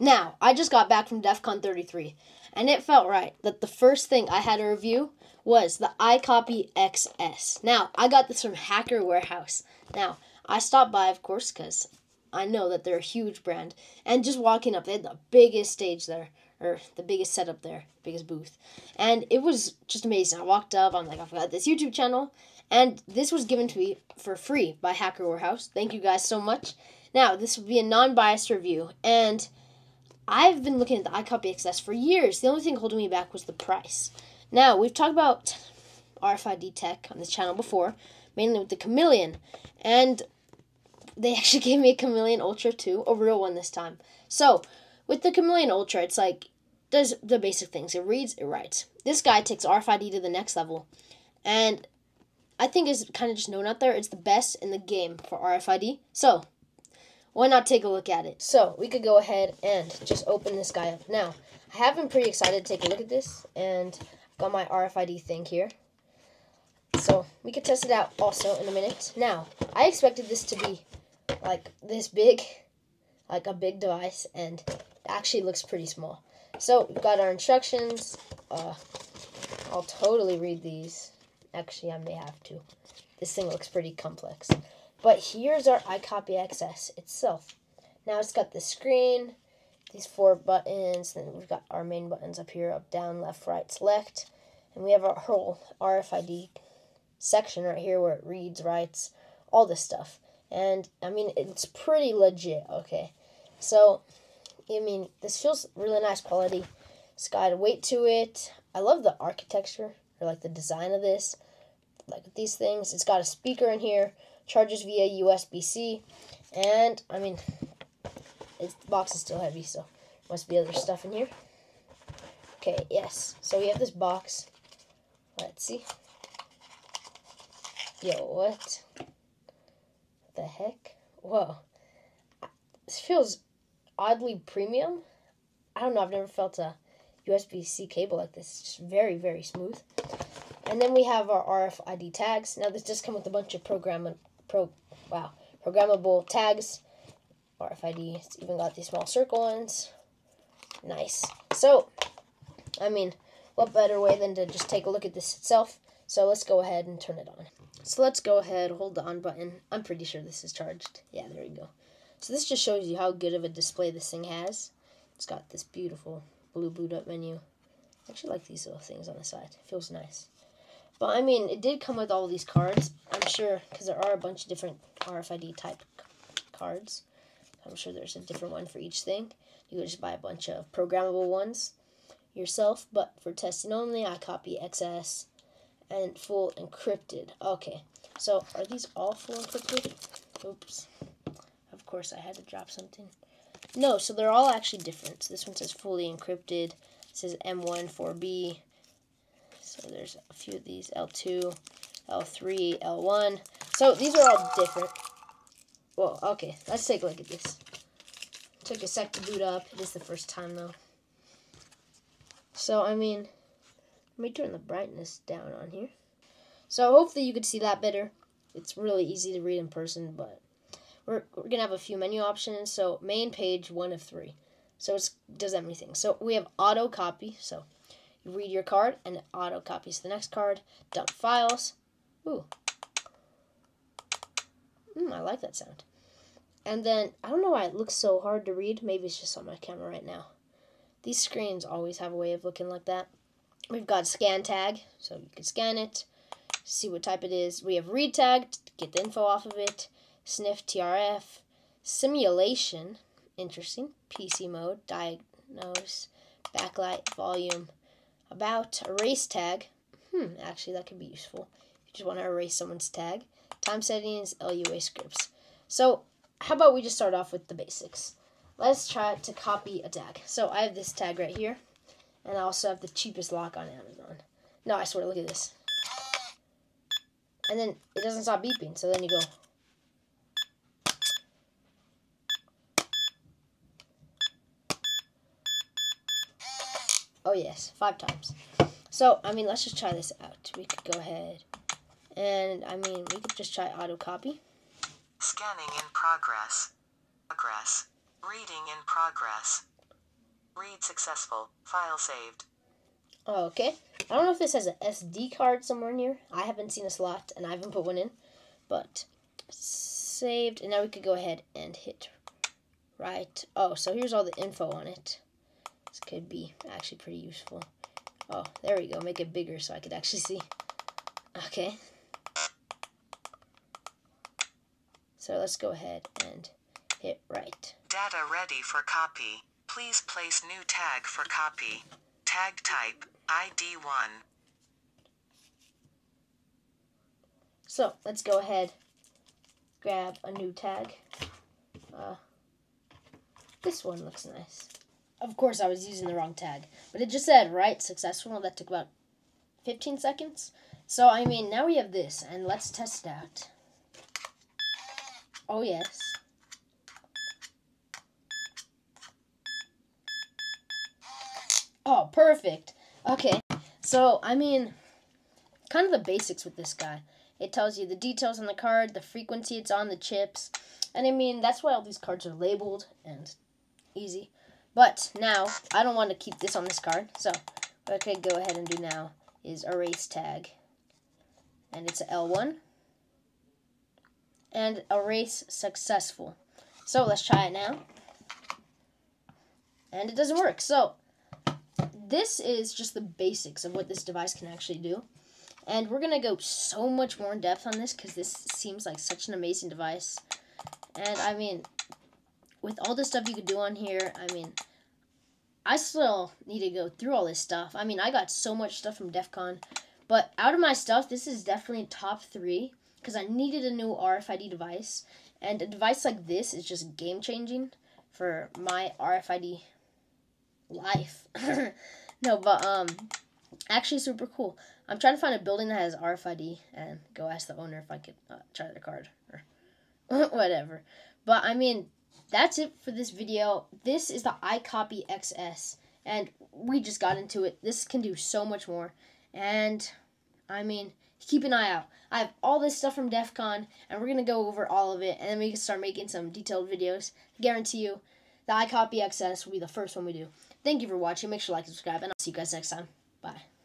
Now, I just got back from DEF CON 33, and it felt right that the first thing I had to review was the iCopy XS. Now, I got this from Hacker Warehouse. Now, I stopped by, of course, because I know that they're a huge brand. And just walking up, they had the biggest stage there, or the biggest setup there, biggest booth. And it was just amazing. I walked up, I'm like, I've got this YouTube channel, and this was given to me for free by Hacker Warehouse. Thank you guys so much. Now, this will be a non biased review, and I've been looking at the iCopy XS for years. The only thing holding me back was the price. Now, we've talked about RFID tech on this channel before, mainly with the Chameleon. And they actually gave me a Chameleon Ultra too, a real one this time. So, with the Chameleon Ultra, it's like, does the basic things. It reads, it writes. This guy takes RFID to the next level. And I think is kind of just known out there. It's the best in the game for RFID. So, why not take a look at it? So, we could go ahead and just open this guy up. Now, I have been pretty excited to take a look at this, and I've got my RFID thing here. So we could test it out also in a minute. Now, I expected this to be like this big, like a big device, and it actually looks pretty small. So we've got our instructions. Uh, I'll totally read these. Actually, I may have to. This thing looks pretty complex. But here's our iCopy XS itself. Now it's got the screen, these four buttons. Then we've got our main buttons up here, up, down, left, right, select. And we have our whole RFID section right here where it reads, writes, all this stuff. And, I mean, it's pretty legit, okay? So, I mean, this feels really nice quality. It's got a weight to it. I love the architecture, or like the design of this. Like these things. It's got a speaker in here, charges via USB-C. And, I mean, it's, the box is still heavy, so must be other stuff in here. Okay, yes. So we have this box. Let's see. Yo, what? The heck? Whoa. This feels oddly premium. I don't know, I've never felt a USB-C cable like this. It's just very, very smooth. And then we have our RFID tags. Now this does come with a bunch of program pro wow, programmable tags RFID. It's even got these small circle ones. Nice. So, I mean, what better way than to just take a look at this itself? So let's go ahead and turn it on. So let's go ahead, hold the on button. I'm pretty sure this is charged. Yeah, there we go. So this just shows you how good of a display this thing has. It's got this beautiful blue boot up menu. I actually like these little things on the side. It feels nice. But I mean, it did come with all these cards. I'm sure, because there are a bunch of different RFID type cards. I'm sure there's a different one for each thing. You could just buy a bunch of programmable ones yourself, but for testing only, iCopy XS and full encrypted. Okay, so are these all full encrypted? Oops. Of course, I had to drop something. No, so they're all actually different. So this one says fully encrypted. It says M1 4B. So there's a few of these L2, L3, L1. So these are all different. Well, okay, let's take a look at this. Took a sec to boot up. It is the first time, though. So, I mean, let me turn the brightness down on here. So, hopefully you could see that better. It's really easy to read in person, but we're, we're going to have a few menu options. So, main page, one of three. So, it does everything. So, we have auto copy. So, you read your card, and it auto copies the next card. Dump files. Ooh. Mm, I like that sound. And then, I don't know why it looks so hard to read. Maybe it's just on my camera right now. These screens always have a way of looking like that. We've got scan tag, so you can scan it, see what type it is. We have read tag to get the info off of it. Sniff TRF. Simulation, interesting. PC mode, diagnose, backlight, volume. About, erase tag. Hmm, actually that could be useful. Just want to erase someone's tag. Time settings, LUA scripts. So how about we just start off with the basics? Let's try to copy a tag. So I have this tag right here, and I also have the cheapest lock on Amazon. No, I swear, look at this. And then it doesn't stop beeping, so then you go. Oh yes, five times. So, I mean, let's just try this out. We could go ahead, and I mean, we could just try auto copy. Scanning in progress. Progress. Reading in progress. Read successful. File saved. Oh, okay. I don't know if this has an SD card somewhere near. I haven't seen a slot, and I haven't put one in. But saved, and now we could go ahead and hit right. Oh, so here's all the info on it. This could be actually pretty useful. Oh, there we go. Make it bigger so I could actually see. Okay. So let's go ahead and hit right. Data ready for copy. Please place new tag for copy. Tag type ID1. So let's go ahead, grab a new tag. Uh, this one looks nice. Of course, I was using the wrong tag, but it just said write successful. That took about 15 seconds. So, I mean, now we have this, and let's test it out. Oh, yes. Oh, perfect. Okay, so, I mean, kind of the basics with this guy. It tells you the details on the card, the frequency it's on, the chips. And I mean, that's why all these cards are labeled and easy. But now, I don't want to keep this on this card. So, what I could go ahead and do now is erase tag. And it's a L1. And erase successful. So, let's try it now. And it doesn't work. So, this is just the basics of what this device can actually do. And we're going to go so much more in depth on this because this seems like such an amazing device. And I mean, with all the stuff you could do on here, I mean, I still need to go through all this stuff. I mean, I got so much stuff from DEF CON. But out of my stuff, this is definitely top three because I needed a new RFID device. And a device like this is just game changing for my RFID life. no, but um, actually super cool. I'm trying to find a building that has RFID and go ask the owner if I could uh, try their card or whatever. But I mean, that's it for this video. This is the iCopy XS, and we just got into it. This can do so much more, and I mean, keep an eye out. I have all this stuff from DEF CON, and we're going to go over all of it, and then we can start making some detailed videos. I guarantee you, the iCopy XS will be the first one we do. Thank you for watching. Make sure to like and subscribe, and I'll see you guys next time. Bye.